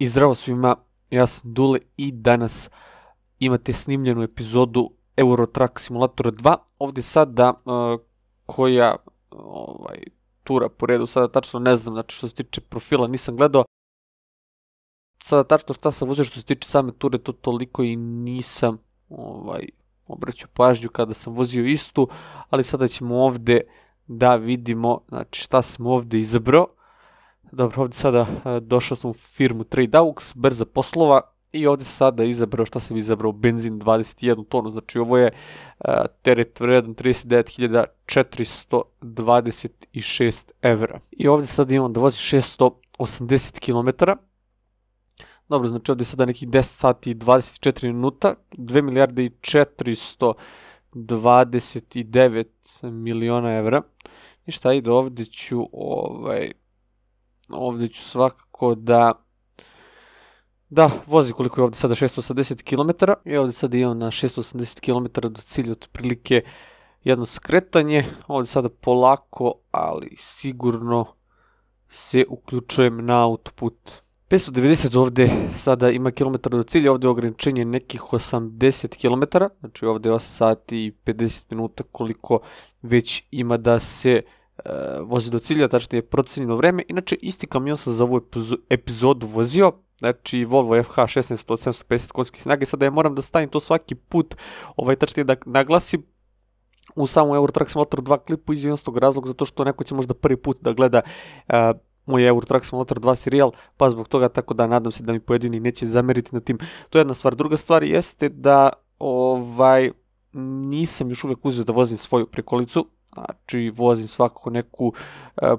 I zdravo svima, ja sam Dule i danas imate snimljenu epizodu Eurotrack Simulatora 2. Ovdje sada uh, koja ovaj, tura po redu, sada tačno ne znam, znači što se tiče profila nisam gledao. Sada tačno šta sam vozio što se tiče same ture, to toliko i nisam ovaj, obraćao pažnju kada sam vozio istu, ali sada ćemo ovde da vidimo znači, šta sam ovde izabrao. Dobro, ovde sada e, došao sam u firmu TradeAux, brza poslova i ovde sada izabrao, šta sam izabrao, benzin 21 tonu, znači ovo je uh, teret vredan 39.426 evra. I ovde sada imam da vozi 680 km, Dobro, znači ovde je sada nekih 10 sati i 24 minuta, 2 milijarde i 429 miliona evra. I šta ide ovde ću, ovaj, ovde ću svakako da da vozi koliko je ovde sada 680 km i ovde sada imam na 680 km do cilja otprilike jedno skretanje, ovde sada polako, ali sigurno se uključujem na autoput. 590 ovde sada ima kilometara do cilja, ovde je ograničenje nekih 80 km, znači ovde je 8 sati i 50 minuta koliko već ima da se uh, vozi do cilja, tačnije procenjeno vreme. Inače, isti kamion sam za ovu epizodu vozio, znači Volvo FH16 od 750 konjskih snaga i sada ja moram da stavim to svaki put, ovaj, tačnije da naglasim u samom Eurotrack Simulator 2 klipu iz jednostavnog razloga zato što neko će možda prvi put da gleda uh, moj Eurotrack Simulator 2 serijal, pa zbog toga tako da nadam se da mi pojedini neće zameriti na tim. To je jedna stvar. Druga stvar jeste da ovaj nisam još uvek uzeo da vozim svoju prikolicu, znači vozim svakako neku uh,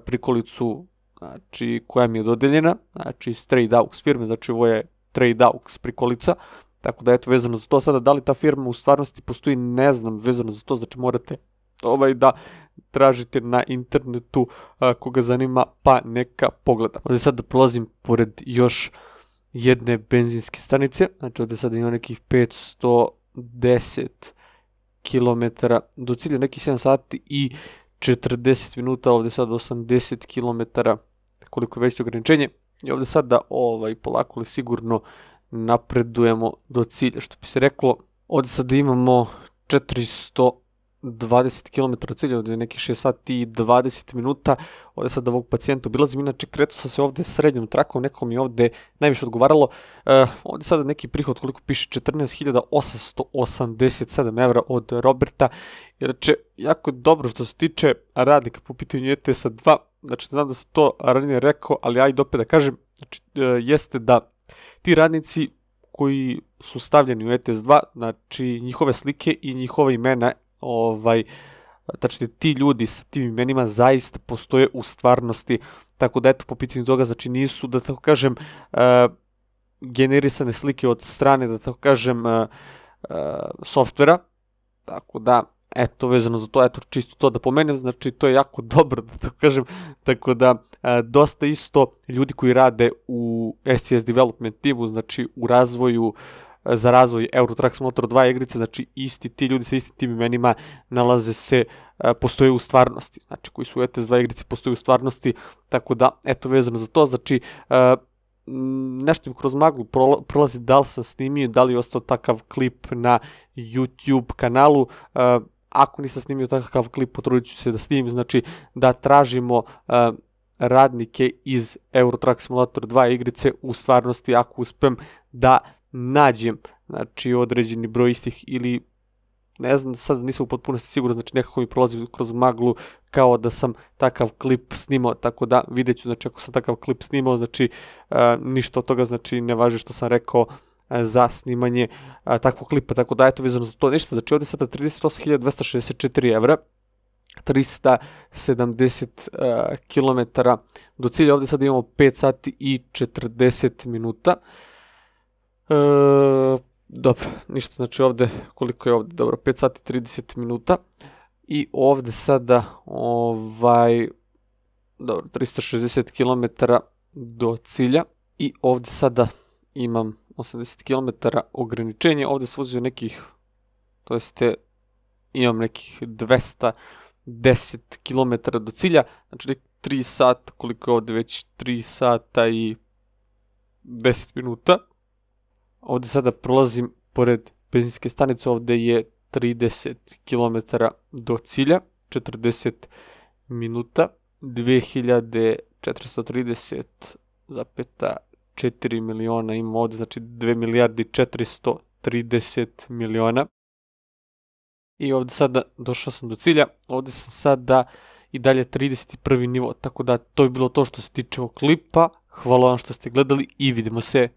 prikolicu znači, koja mi je dodeljena, znači iz Trade Aux firme, znači ovo je Trade Aux prikolica, tako da eto vezano za to sada, da li ta firma u stvarnosti postoji, ne znam vezano za to, znači morate ovaj da tražite na internetu a, koga zanima, pa neka pogleda. Ovde sad da prolazim pored još jedne benzinske stanice, znači ovde sad ima nekih 510 km do cilja, nekih 7 sati i 40 minuta, ovde sad 80 km koliko je veće ograničenje. I ovde sad da ovaj, polako li sigurno napredujemo do cilja, što bi se reklo. Ovde sad imamo 400 20 km cilja, ovde je neki 6 sati i 20 minuta, ovde sad ovog pacijenta obilazim, inače kretu sam se ovde srednjom trakom, nekom mi ovde najviše odgovaralo, uh, ovde sada neki prihod koliko piše 14.887 evra od Roberta, inače jako dobro što se tiče radnika po pitanju ETS 2, znači znam da sam to ranije rekao, ali ajde opet da kažem, znači uh, jeste da ti radnici koji su stavljeni u ETS 2, znači njihove slike i njihova imena ovaj, tačnije ti ljudi sa tim imenima zaista postoje u stvarnosti, tako da eto po pitanju toga, znači nisu, da tako kažem, uh, generisane slike od strane, da tako kažem, uh, uh, softvera, tako da, eto, vezano za to, eto, čisto to da pomenem, znači, to je jako dobro, da tako kažem, tako da, uh, dosta isto ljudi koji rade u SCS Development timu, znači, u razvoju uh, za razvoj Eurotrack Simulator 2 igrice, znači isti ti ljudi sa istim tim imenima nalaze se, e, postoje u stvarnosti, znači koji su u ETS 2 igrice postoje u stvarnosti, tako da, eto, vezano za to, znači, e, nešto im kroz maglu prolazi da li sam snimio, da li je ostao takav klip na YouTube kanalu, e, ako nisam snimio takav klip, potrudit ću se da snimim, znači da tražimo radnike iz Eurotrack Simulator 2 igrice u stvarnosti ako uspem da nađem znači određeni broj istih ili ne znam, sad nisam u potpunosti siguran, znači nekako mi prolazi kroz maglu kao da sam takav klip snimao, tako da vidjet ću, znači ako sam takav klip snimao, znači uh, ništa od toga, znači ne važi što sam rekao uh, za snimanje uh, takvog klipa, tako da eto vezano za to ništa, znači ovde sada 38.264 evra, 370 uh, km do cilja, ovde sad imamo 5 sati i 40 minuta, uh, E, dobro, ništa, znači ovde, koliko je ovde, dobro, 5 sati 30 minuta. I ovde sada, ovaj, dobro, 360 km do cilja. I ovde sada imam 80 km ograničenje, ovde se vozio nekih, to jeste, imam nekih 210 km do cilja, znači 3 sata, koliko je ovde već 3 sata i 10 minuta. Ovde sada prolazim pored benzinske stanice, ovde je 30 km do cilja, 40 minuta, 2430,4 miliona ima ovde, znači 2 milijardi 430 miliona. I ovde sada došao sam do cilja, ovde sam sada i dalje 31. nivo, tako da to je bilo to što se tiče ovog klipa. Hvala vam što ste gledali i vidimo se